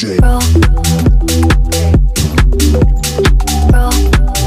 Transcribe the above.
DJ. Roll. Roll.